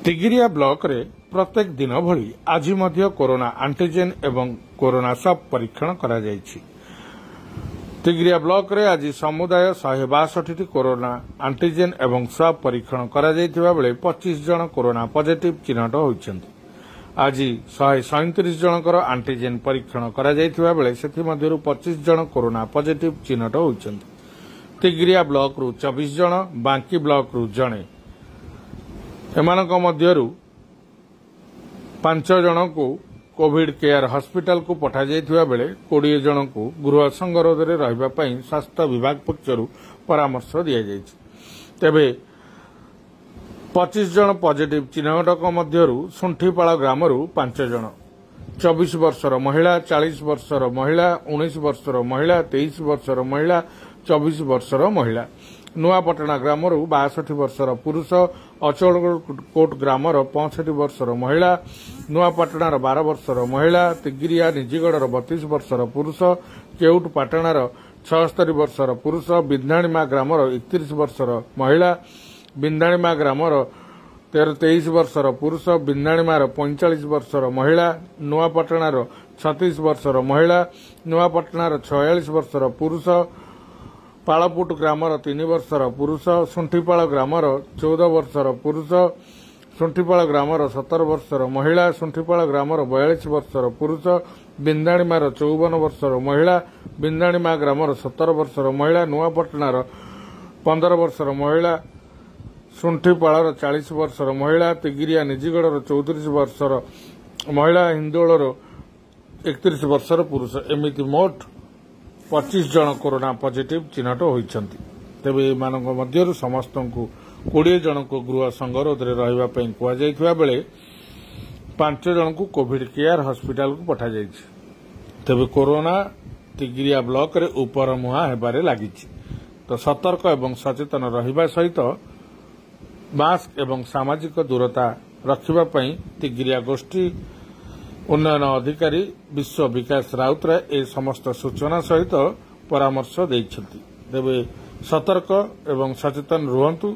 ତିଗିରିଆ ବ୍ଲକରେ ପ୍ରତ୍ୟେକ ଦିନ ଭଳି ଆଜି ମଧ୍ୟ କରୋନା ଆଣ୍ଟିଜେନ୍ ଏବଂ କରୋନା ସବ୍ ପରୀକ୍ଷଣ କରାଯାଇଛି ତିଗିରିଆ ବ୍ଲକରେ ଆଜି ସମୁଦାୟ ଶହେ ବାଷଠିଟି କରୋନା ଆଣ୍ଟିଜେନ୍ ଏବଂ ସବ୍ ପରୀକ୍ଷଣ କରାଯାଇଥିବା ବେଳେ ପଚିଶ ଜଣ କରୋନା ପଜିଟିଭ୍ ଚିହ୍ନଟ ହୋଇଛନ୍ତି ଆଜି ଶହେ ସଇଁତିରିଶ ଜଣଙ୍କର ଆଣ୍ଟିଜେନ୍ ପରୀକ୍ଷଣ କରାଯାଇଥିବା ବେଳେ ସେଥିମଧ୍ୟରୁ ପଚିଶ ଜଣ କରୋନା ପଜିଟିଭ୍ ଚିହ୍ନଟ ହୋଇଛନ୍ତି ତିଗିରିଆ ବ୍ଲକରୁ ଚବିଶ ଜଣ ବାଙ୍କି ବ୍ଲକରୁ ଜଣେ ଏମାନଙ୍କ ମଧ୍ୟରୁ ପାଞ୍ଚ ଜଣଙ୍କୁ କୋଭିଡ୍ କେୟାର ହସ୍ପିଟାଲକୁ ପଠାଯାଇଥିବା ବେଳେ କୋଡ଼ିଏ ଜଣଙ୍କୁ ଗୃହ ସଙ୍ଗରୋଧରେ ରହିବା ପାଇଁ ସ୍ୱାସ୍ଥ୍ୟ ବିଭାଗ ପକ୍ଷରୁ ପରାମର୍ଶ ଦିଆଯାଇଛି। ତେବେ ପଚିଶ ଜଣ ପଜିଟିଭ୍ ଚିହ୍ନଟଙ୍କ ମଧ୍ୟରୁ ଶୁଣ୍ଠିପାଳ ଗ୍ରାମରୁ ପାଞ୍ଚ ଜଣ। ଚବିଶ ବର୍ଷର ମହିଳା ଚାଳିଶ ବର୍ଷର ମହିଳା ଉଣେଇଶ ବର୍ଷର ମହିଳା ତେଇଶ ବର୍ଷର ମହିଳା ଚବିଶ ବର୍ଷର ମହିଳା। ନୂଆପଟଣା ଗ୍ରାମରୁ ବାଷଠି ବର୍ଷର ପୁରୁଷ ଅଚଳକୋଟ ଗ୍ରାମର ପଞ୍ଚଷଠି ବର୍ଷର ମହିଳା ନୂଆପାଟଣାର ବାର ବର୍ଷର ମହିଳା ତିଗିରିଆ ନିଜିଗଡ଼ର ବତିଶ ବର୍ଷର ପୁରୁଷ କେଉଟ ପାଟଣାର ଛଅସ୍ତରୀ ବର୍ଷର ପୁରୁଷ ବିନ୍ଧାଣିମା ଗ୍ରାମର ଏକତିରିଶ ବର୍ଷର ମହିଳା ବିନ୍ଧାଣିମା ଗ୍ରାମର ତେର ତେଇଶ ବର୍ଷର ପୁରୁଷ ବିନ୍ଧାଣିମାର ପଇଁଚାଳିଶ ବର୍ଷର ମହିଳା ନୂଆପାଟଣାର ଛତିଶ ବର୍ଷର ମହିଳା ନୂଆପାଟଣାର ଛୟାଳିଶ ବର୍ଷର ପୁରୁଷ ପାଳପୁଟ ଗ୍ରାମର ତିନି ବର୍ଷର ପୁରୁଷ ଶୁଣ୍ଠିପାଳ ଗ୍ରାମର ଚଉଦ ବର୍ଷର ପୁରୁଷ ଶୁଣ୍ଠିପାଳ ଗ୍ରାମର ସତର ବର୍ଷର ମହିଳା ଶୁଣ୍ଠିପାଳ ଗ୍ରାମର ବୟାଳିଶ ବର୍ଷର ପୁରୁଷ ବିନ୍ଦାଣିମାର ଚଉବନ ବର୍ଷର ମହିଳା ବିନ୍ଦାଣିମା ଗ୍ରାମର ସତର ବର୍ଷର ମହିଳା ନୂଆପାଟଣାର ପନ୍ଦର ବର୍ଷର ମହିଳା ଶୁଣ୍ଠିପାଳର ଚାଳିଶ ବର୍ଷର ମହିଳା ତିଗିରିଆ ନିଜିଗଡ଼ର ଚଉତିରିଶ ବର୍ଷର ମହିଳା ହିନ୍ଦୋଳର ଏକତିରିଶ ବର୍ଷର ପୁରୁଷ। ଏମିତି ମୋଟ ପଚିଶ ଜଣ କରୋନା ପଜିଟିଭ୍ ଚିହ୍ନଟ ହୋଇଛନ୍ତି। ତେବେ ଏମାନଙ୍କ ମଧ୍ୟରୁ ସମସ୍ତଙ୍କୁ କୋଡ଼ିଏ ଜଣଙ୍କୁ ଗୃହ ସଙ୍ଗରୋଧରେ ରହିବା ପାଇଁ କୁହାଯାଇଥିବା ବେଳେ ପାଞ୍ଚ ଜଣଙ୍କୁ କୋଭିଡ୍ କେୟାର ହସ୍ପିଟାଲକୁ ପଠାଯାଇଛି। ତେବେ କରୋନା ତିଗିରିଆ ବ୍ଲକରେ ଉପରମୁହାଁ ହେବାରେ ଲାଗିଛି। ତ ସତର୍କ ଏବଂ ସଚେତନ ରହିବା ସହିତ ମାସ୍କ ଏବଂ ସାମାଜିକ ଦୂରତା ରଖିବା ପାଇଁ ତିଗିରିଆ ଗୋଷ୍ଠୀ ଉନ୍ନୟନ ଅଧିକାରୀ ବିଶ୍ୱ ବିକାଶ ରାଉତରାୟ ଏ ସମସ୍ତ ସୂଚନା ସହିତ ପରାମର୍ଶ ଦେଇଛନ୍ତି। ତେବେ ସତର୍କ ଏବଂ ସଚେତନ ରୁହନ୍ତୁ।